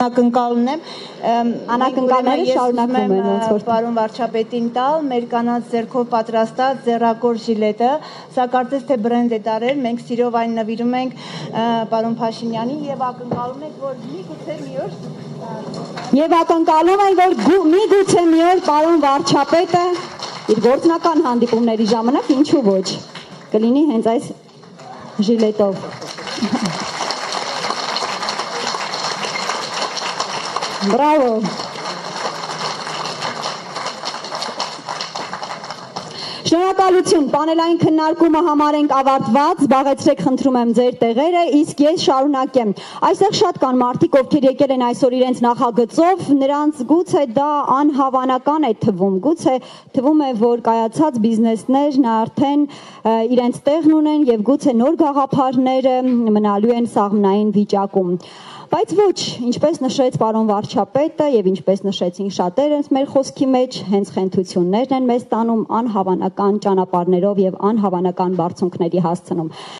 անակնկալն եմ Անակնկալները շարունակվում են, ոնց որ- պարոն վարչապետին տալ մեր կանանց ձեռքով պատրաստած ձեռակոր ժիլետը սա կարծես թե բրենդ է տարել մենք սիրով այն նվիրում ենք պարոն Փաշինյանին եւ ակնկալում ենք որ միգուցե մի օր Եվ ակնկալում են, որ գու- միգուցե մի օր պարոն վարչապետը իր գործնական հանդիպումների ժամանակ ինչու ոչ կլինի հենց այս ժիլետով։ Браво! Շնորհակալություն։ Պանելային քննարկումը համարենք ավարտված։ Զբաղեցրեք խնդրում եմ ձեր տեղերը, իսկ ես շարունակեմ։ Այստեղ շատ կան մարդիկ, ովքեր եկել են այսօր իրենց նախագծով, նրանց գուցե դա անհավանական է թվում։ Գուցե թվում է, որ կայացած բիզնեսներն արդեն իրենց տեղն ունեն եւ գուցե նոր գաղափարները մնալու են սաղմնային վիճակում։ Բայց ոչ, ինչպես նշեց պարոն վարչապետը եւ ինչպես նշեցին շատերս մեր խոսքի մեջ, հենց խենթություններն են մեզ տանում անհավանական ճանապարհներով եւ անհավանական բարձունքների հասցնում։